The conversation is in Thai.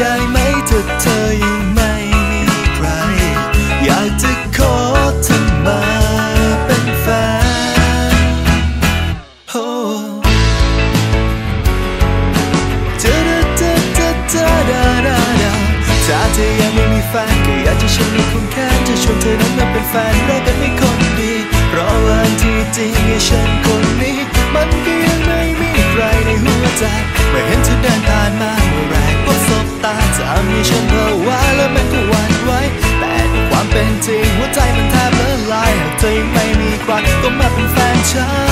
ได้ไหมถ้าเธอยังไม่มีใคร อยากจะขอเธอมาเป็นแฟนโอ้เจอเจอเจอเจอดาดาดาถ้าเธอยังไม่มีแฟนก็อยากจะชวนให้คุณแค่จะชวนเธอนั้นมาเป็นแฟนรักกันให้คนดี เพราะว่าที่จริงไอ้ฉันคนนี้ ริง หัวใจมันแทบละลายหากเธอไม่มีใครก็มาเป็นแฟนฉัน